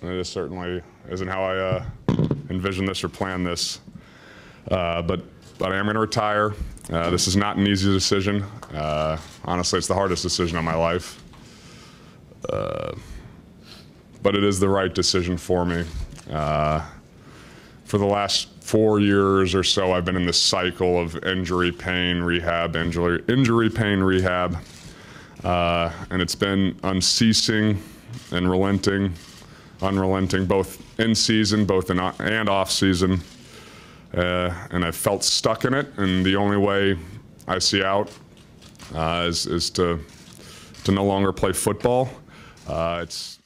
This certainly isn't how I uh, envisioned this or planned this. Uh, but but I am going to retire. Uh, this is not an easy decision. Uh, honestly, it's the hardest decision of my life. Uh, but it is the right decision for me. Uh, for the last four years or so, I've been in this cycle of injury, pain, rehab, injury, injury pain, rehab. And it's been unceasing and relenting, unrelenting, both in season, both in and off season. Uh, and I felt stuck in it. And the only way I see out uh, is, is to to no longer play football. Uh, it's